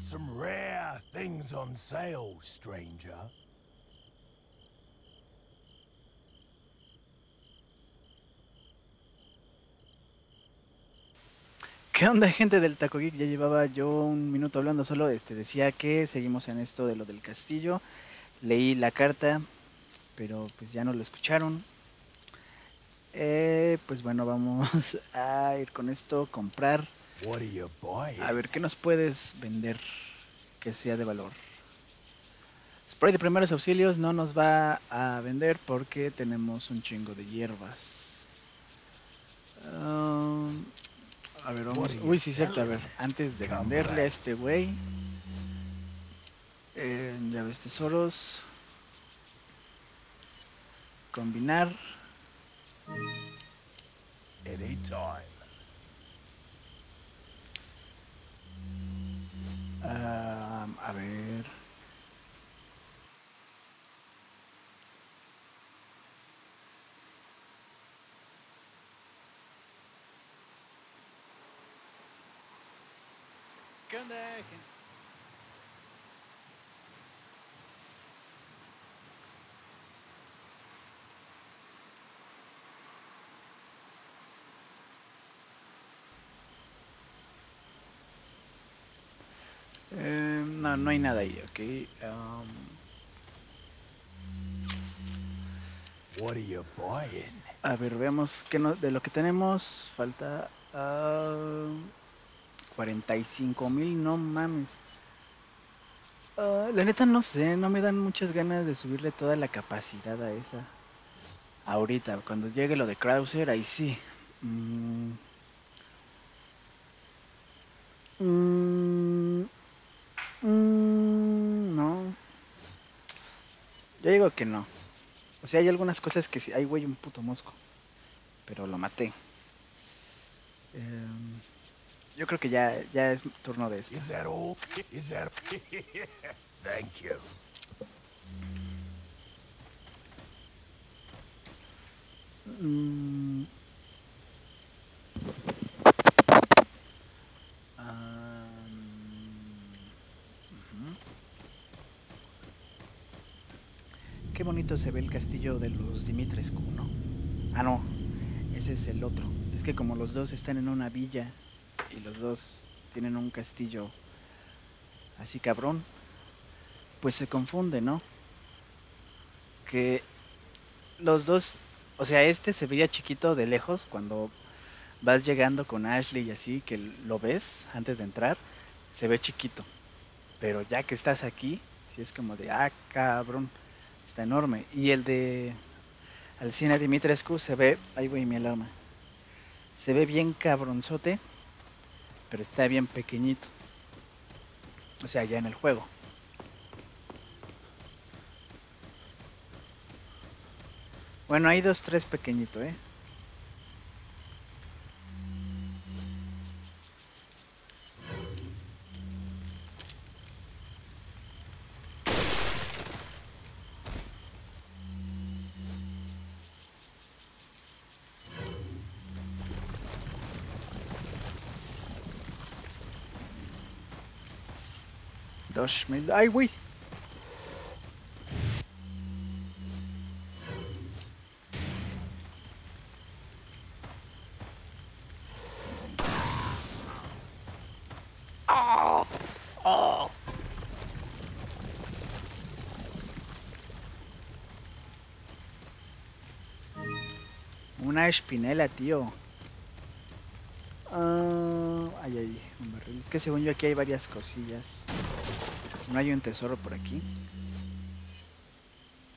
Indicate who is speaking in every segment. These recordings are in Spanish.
Speaker 1: Some rare things on sale, stranger.
Speaker 2: ¿Qué onda gente del Taco Geek? Ya llevaba yo un minuto hablando solo, este decía que seguimos en esto de lo del castillo. Leí la carta, pero pues ya no lo escucharon. Eh, pues bueno, vamos a ir con esto, comprar. A ver, ¿qué nos puedes vender que sea de valor? Spray de primeros auxilios no nos va a vender porque tenemos un chingo de hierbas. Um, a ver, vamos. Uy, sí, cierto. A ver, antes de venderle a este güey. Eh, llaves tesoros. Combinar.
Speaker 1: Anytime.
Speaker 2: Ah, a ver. ¿Qué no, no hay nada ahí, ok. Um,
Speaker 1: What are you buying?
Speaker 2: a ver, veamos qué nos, de lo que tenemos. Falta ah, 45 mil, no mames. Ah, la neta no sé, no me dan muchas ganas de subirle toda la capacidad a esa. Ahorita, cuando llegue lo de Krauser, ahí sí. Mm. Mm, mm, no. Yo digo que no. O sea, hay algunas cosas que sí. Hay güey, un puto mosco. Pero lo maté. Em, yo creo que ya, ya es turno de este.
Speaker 1: Is that all? Is that... Thank you.
Speaker 2: Mm. Qué bonito se ve el castillo de los Dimitrescu, ¿no? Ah, no, ese es el otro. Es que como los dos están en una villa y los dos tienen un castillo así cabrón, pues se confunde, ¿no? Que los dos, o sea, este se veía chiquito de lejos cuando vas llegando con Ashley y así, que lo ves antes de entrar, se ve chiquito. Pero ya que estás aquí, sí es como de, ah, cabrón, enorme. Y el de Alcina Dimitrescu se ve, ahí voy mi alarma, se ve bien cabronzote, pero está bien pequeñito. O sea, ya en el juego. Bueno, hay dos, tres pequeñito, ¿eh? Mil... ¡Ay, güey! Una espinela, tío. Ah, ay, ay, que según yo aquí hay varias cosillas. ¿No hay un tesoro por aquí?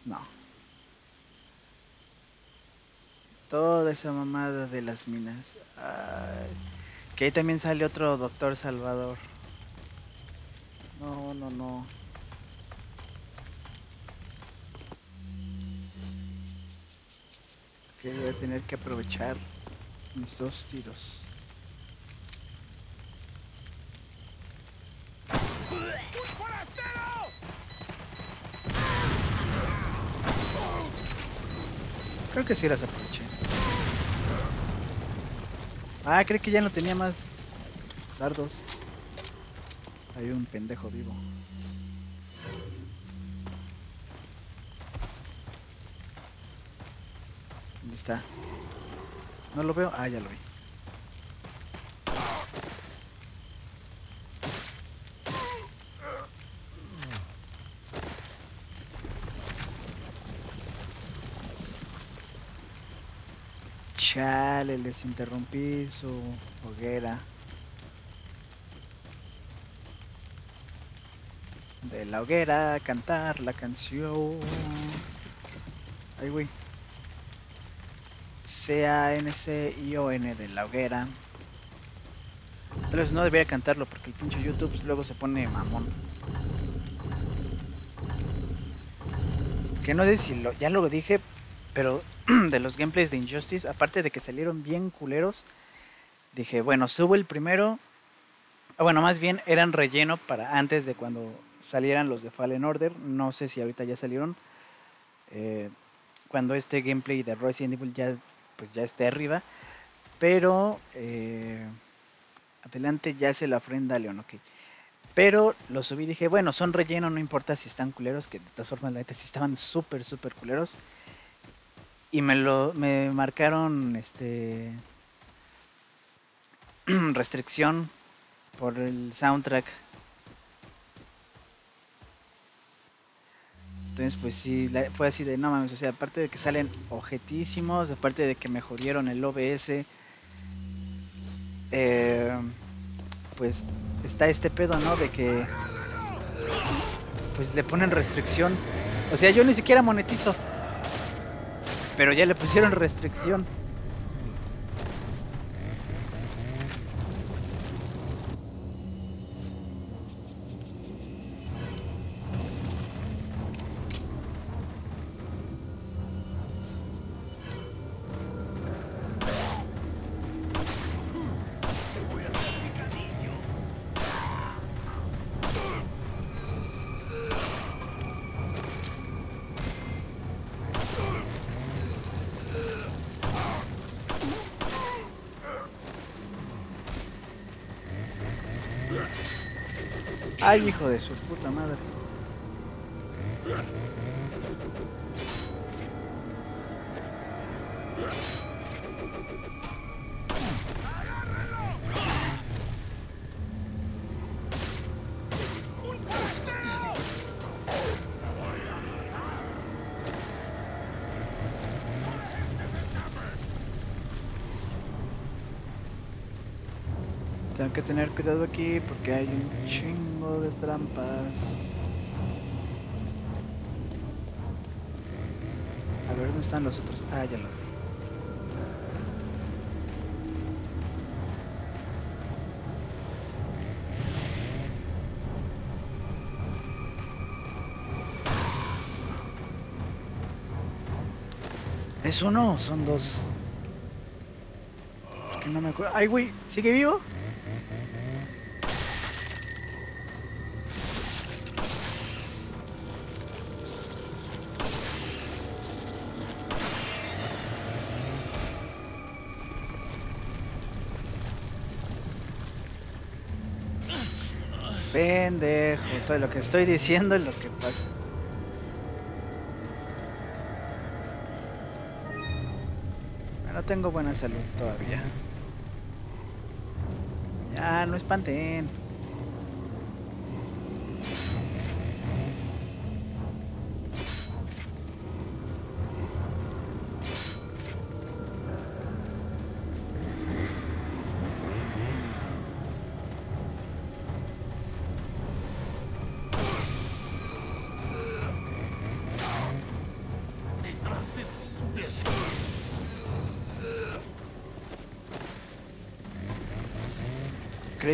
Speaker 2: No. Toda esa mamada de las minas. Que ahí también sale otro doctor Salvador. No, no, no. Que voy a tener que aprovechar mis dos tiros. Que sí las aproveché. Ah, creo que ya no tenía más dardos. Hay un pendejo vivo. ¿Dónde está? No lo veo. Ah, ya lo vi. Chale, les interrumpí su hoguera. De la hoguera, cantar la canción. Ay, güey. C-A-N-C-I-O-N de la hoguera. Tal vez no debería cantarlo porque el pinche YouTube luego se pone mamón. Que no sé si lo, ya lo dije, pero de los gameplays de Injustice, aparte de que salieron bien culeros, dije, bueno, subo el primero. ah, Bueno, más bien eran relleno para antes de cuando salieran los de Fallen Order. No sé si ahorita ya salieron. Eh, cuando este gameplay de Resident Evil ya, pues ya esté arriba. Pero eh, adelante ya se la ofrenda a Leon, ok. Pero lo subí y dije, bueno, son relleno, no importa si están culeros, que de todas formas la neta sí estaban súper, súper culeros. Y me lo me marcaron este restricción por el soundtrack. Entonces, pues sí, fue así de no mames, o sea, aparte de que salen objetísimos, aparte de que me jodieron el OBS, eh, pues está este pedo, ¿no? De que pues le ponen restricción. O sea, yo ni siquiera monetizo. Pero ya le pusieron restricción. Ay, hijo de su puta madre. Tengo que tener cuidado aquí porque hay un chingo de trampas. A ver dónde están los otros. Ah, ya los vi. ¿Es uno son dos? Es que no me acuerdo. Ay, güey, ¿sigue vivo? Pendejo, todo lo que estoy diciendo es lo que pasa. No tengo buena salud todavía. Ya, no espanten.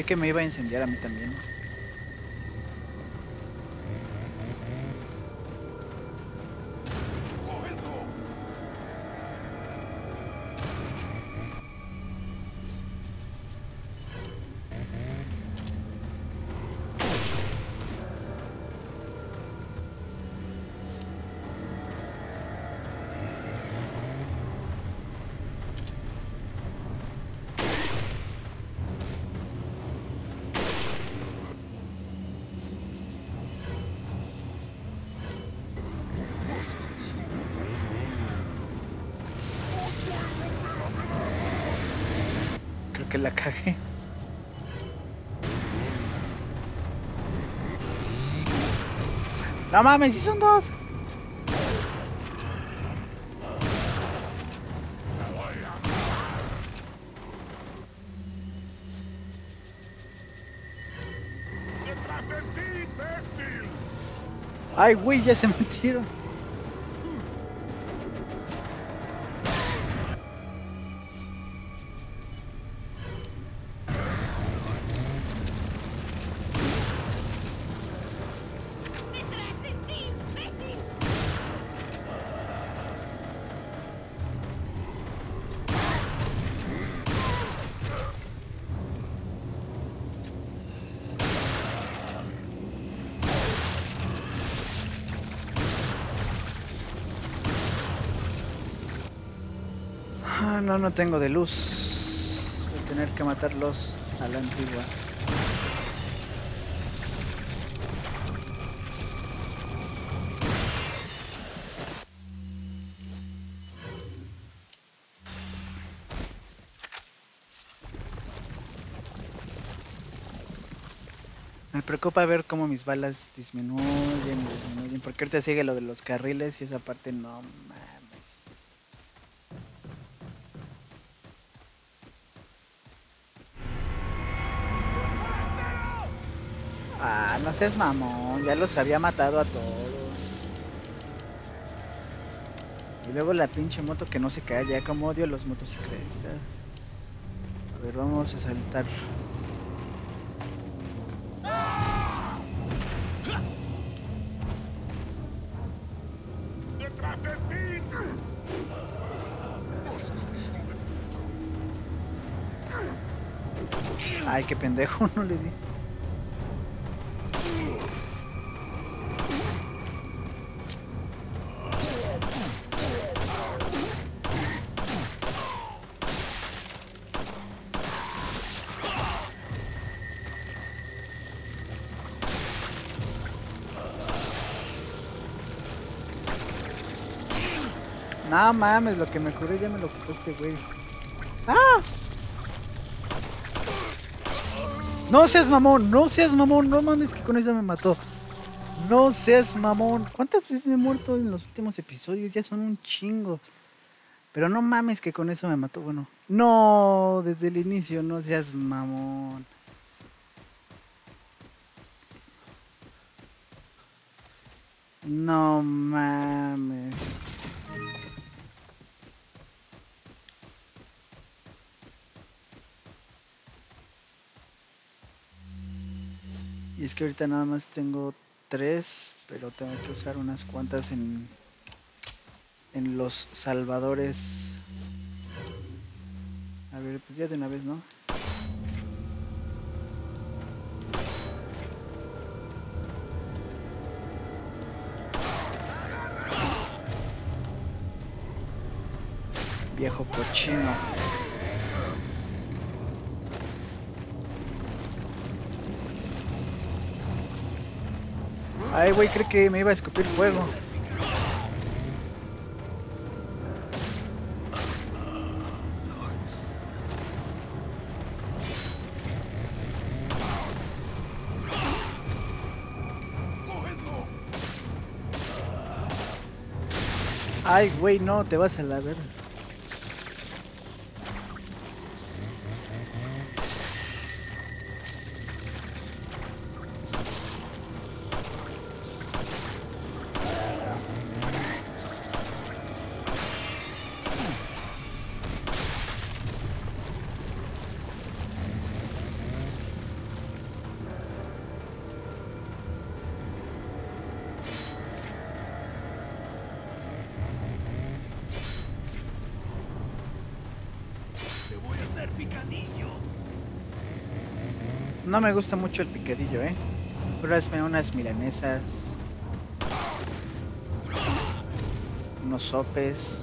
Speaker 2: Que me iba a incendiar a mí también. La cagué. No mames, si son dos. Ay, güey, ya se metieron. No, no tengo de luz. Voy a tener que matarlos a la antigua. Me preocupa ver cómo mis balas disminuyen, disminuyen, porque ahorita sigue lo de los carriles y esa parte no seas mamón, ya los había matado a todos. Y luego la pinche moto que no se cae, ya como odio a los motociclistas. A ver, vamos a saltar.
Speaker 1: ¡Detrás de ti!
Speaker 2: Ay, qué pendejo, no le di. No mames, lo que me ocurrió ya me lo quitó este güey. ¡Ah! No seas mamón, no seas mamón, no mames que con eso me mató. No seas mamón. ¿Cuántas veces me he muerto en los últimos episodios? Ya son un chingo. Pero no mames que con eso me mató. Bueno, no, desde el inicio, no seas mamón. No mames. Y es que ahorita nada más tengo tres, pero tengo que usar unas cuantas en, en los salvadores. A ver, pues ya de una vez, ¿no? Viejo cochino. Ay, güey, creo que me iba a escupir fuego. Ay, güey, no, te vas a la verga. No me gusta mucho el picadillo, ¿eh? Pero hazme unas milanesas. Unos sopes.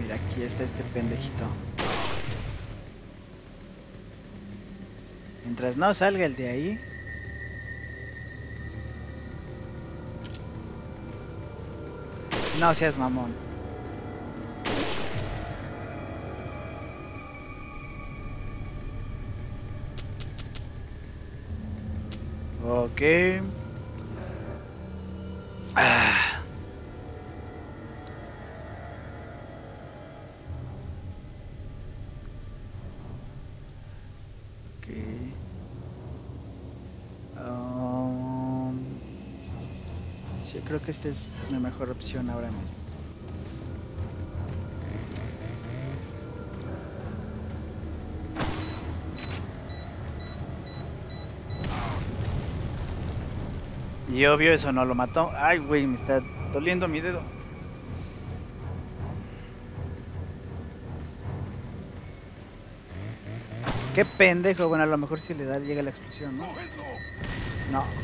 Speaker 2: Mira, aquí está este pendejito. Mientras no salga el de ahí. No seas mamón. Ok. Que esta es mi mejor opción ahora mismo. Y obvio eso no lo mató. Ay, güey, me está doliendo mi dedo. Qué pendejo. Bueno, a lo mejor si le da llega la explosión, ¿no? No.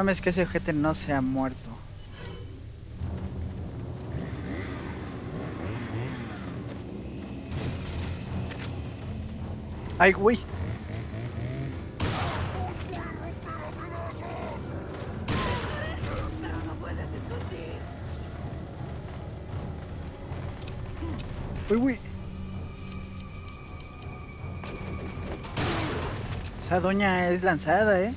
Speaker 2: mames, que ese ojete no se ha muerto. Ay, güey. Uy, uy. Esa doña es lanzada, ¿eh?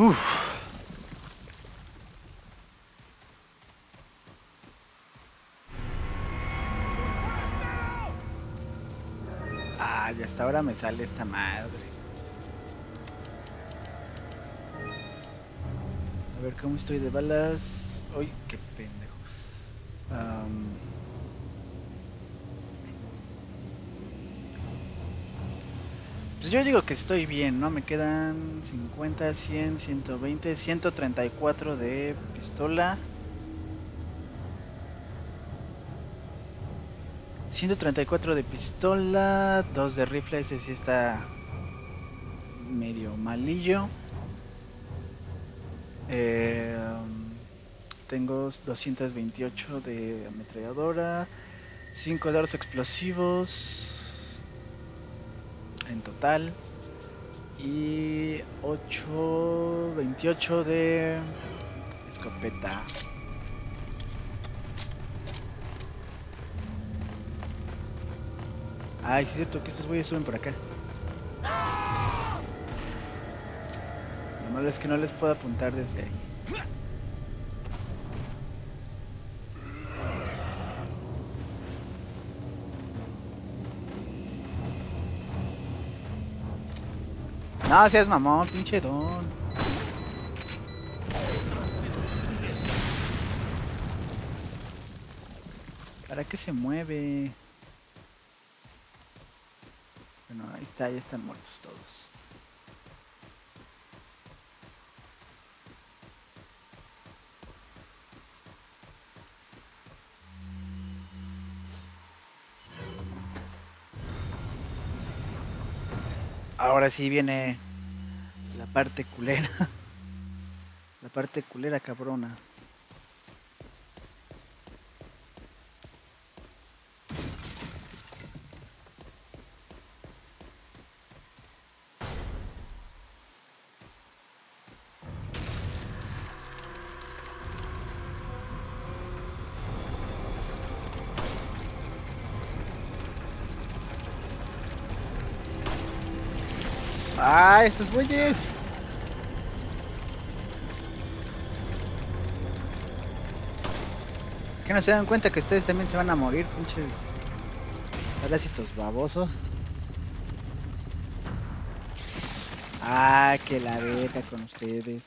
Speaker 2: Uf. Ah, y hasta ahora me sale esta madre. A ver cómo estoy de balas. Uy, qué pendejo. Am. Pues yo digo que estoy bien, ¿no? Me quedan 50, 100, 120, 134 de pistola. 134 de pistola, 2 de rifle, ese sí está medio malillo. Eh, tengo 228 de ametralladora, 5 dardos explosivos en total y 8, 28 de escopeta. Ay, es cierto que estos güeyes suben por acá. Lo malo es que no les puedo apuntar desde ahí. No seas mamón, pinche don. ¿Para qué se mueve? Bueno, ahí está, ya están muertos todos. Ahora sí viene la parte culera. La parte culera cabrona. ¡Ah, esos bueyes! ¿Qué no se dan cuenta que ustedes también se van a morir, pinches parásitos babosos? Ah, que la verga con ustedes.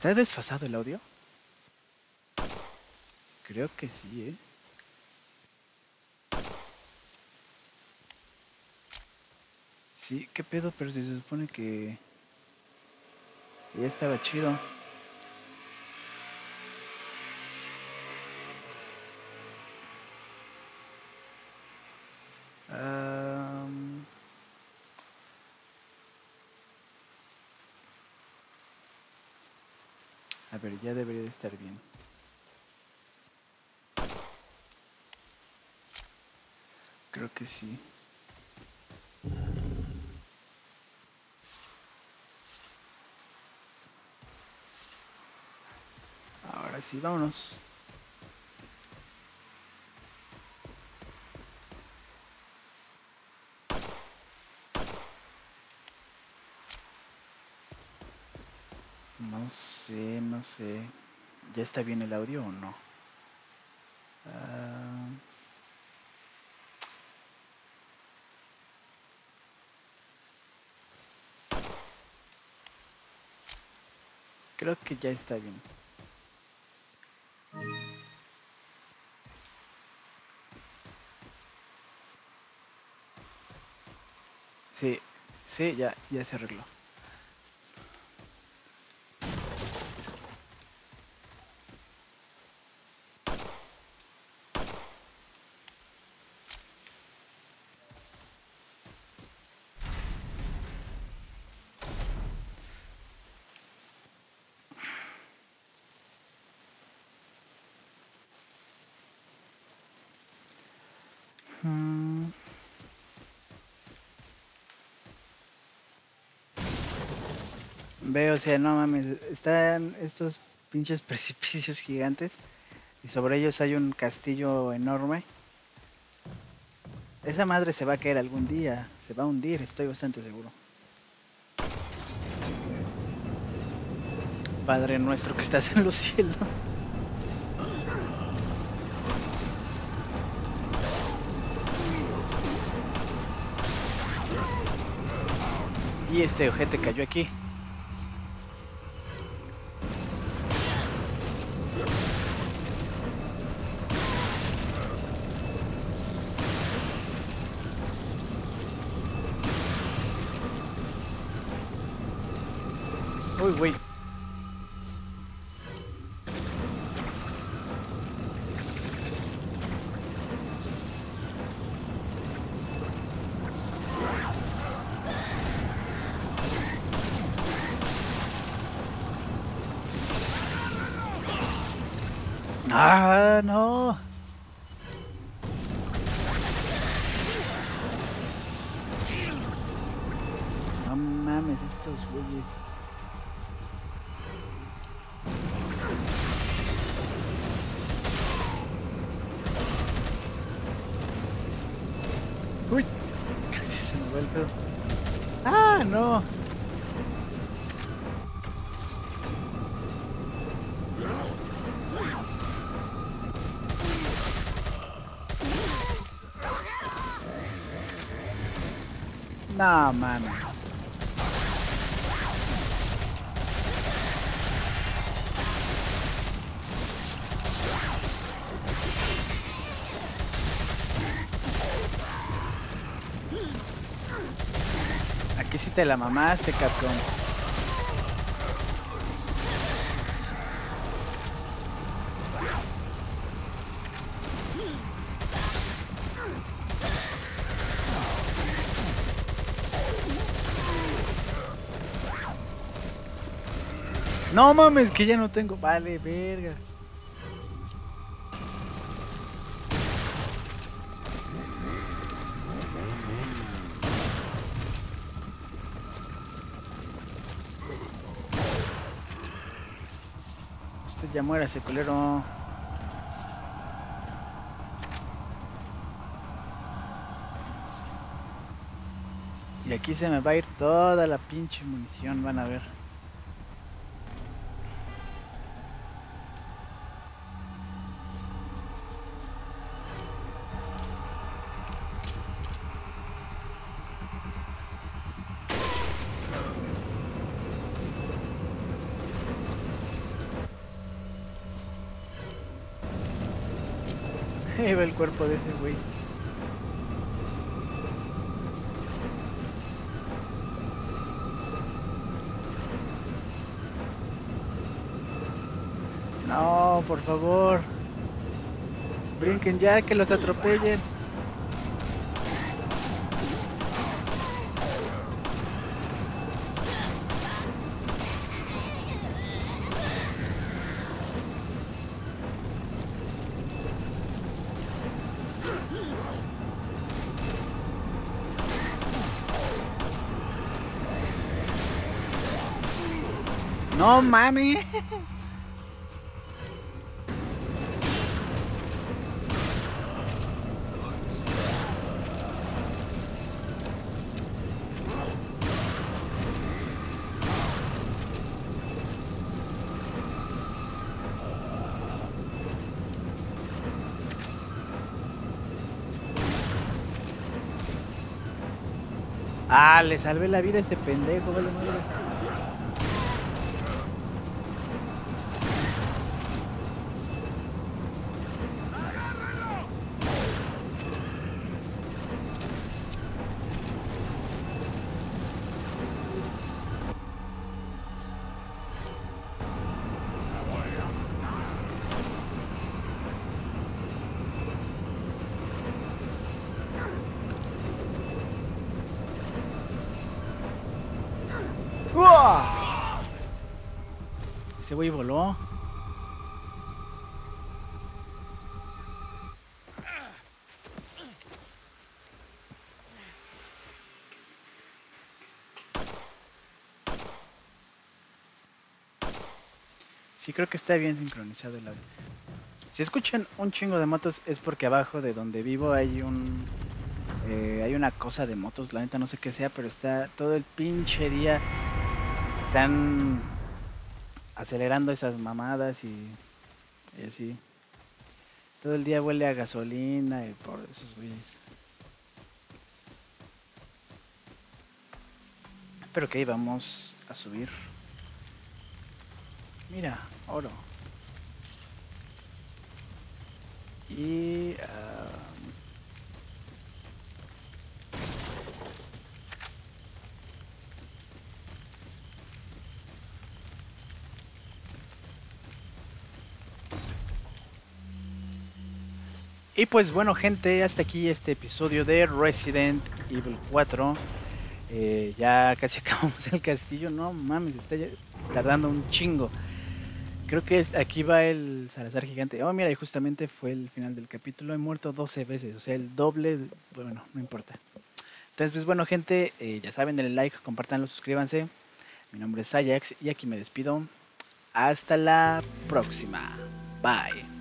Speaker 2: ¿Está desfasado el audio? Creo que sí, ¿eh? Sí, qué pedo, pero si se supone que... que ya estaba chido. Am, A ver, ya debería de estar bien. Creo que sí. Ahora sí, vámonos. No sé, no sé. ¿Ya está bien el audio o no? Ah, creo que ya está bien. Sí, sí, ya, ya se arregló. Veo, o sea, no mames, están estos pinches precipicios gigantes y sobre ellos hay un castillo enorme. Esa madre se va a caer algún día, se va a hundir, estoy bastante seguro. Padre nuestro que estás en los cielos. Y este ojete cayó aquí. Ah, no. No mames, estos güeyes. Uy, casi se me va el pedo. ¡Ah! ¡Ah, no! No, mames. Aquí sí te la mamaste, Capcom. No mames, que ya no tengo. Vale, verga. Usted ya muera, ese culero. Y aquí se me va a ir toda la pinche munición, van a ver. Ahí va el cuerpo de ese güey. No, por favor. Brinquen ya, que los atropellen. No mames. Ah, le salvé la vida a este pendejo, vale madre. Ese güey voló. Sí, creo que está bien sincronizado el audio. Si escuchan un chingo de motos es porque abajo de donde vivo hay un eh, hay una cosa de motos, la neta no sé qué sea, pero está todo el pinche día están acelerando esas mamadas y, y así. Todo el día huele a gasolina y por esos güeyes. Pero que vamos a subir. Mira, oro. Y... ah, Y pues bueno gente, hasta aquí este episodio de Resident Evil 4. Eh, ya casi acabamos el castillo, no mames, está tardando un chingo. Creo que aquí va el Salazar gigante. Oh, mira, y justamente fue el final del capítulo. He muerto 12 veces, o sea, el doble. Bueno, no importa. Entonces, pues bueno, gente, eh, ya saben, denle like, compartanlo, suscríbanse. Mi nombre es Ajax y aquí me despido. Hasta la próxima. Bye.